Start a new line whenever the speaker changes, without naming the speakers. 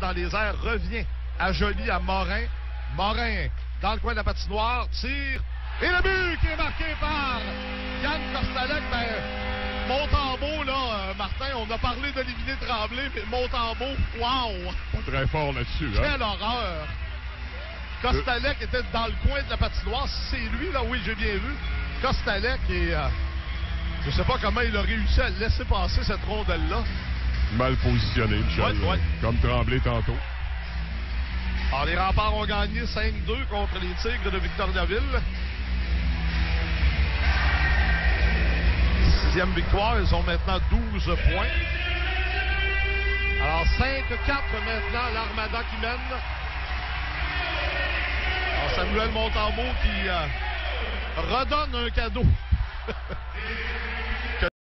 dans les airs, revient à Joly, à Morin. Morin, dans le coin de la patinoire, tire. Et le but qui est marqué par Yann Kostalek. Ben, Montembeau, là, euh, Martin, on a parlé d'éliminer Tremblay, mais Montembeau, wow!
Pas très fort là-dessus, hein?
Quelle horreur! Kostalek était dans le coin de la patinoire. C'est lui, là, oui, j'ai bien vu. Kostalek et... euh, je sais pas comment il a réussi à laisser passer cette rondelle-là.
Mal positionné, Michel.
Ouais, ouais.
Comme Tremblay tantôt.
Alors, les remparts ont gagné 5-2 contre les Tigres de Victoriaville. Sixième victoire, ils ont maintenant 12 points. Alors, 5-4 maintenant, l'Armada qui mène. Alors, Samuel Montembeau qui euh, redonne un cadeau